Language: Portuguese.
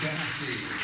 perna cheia.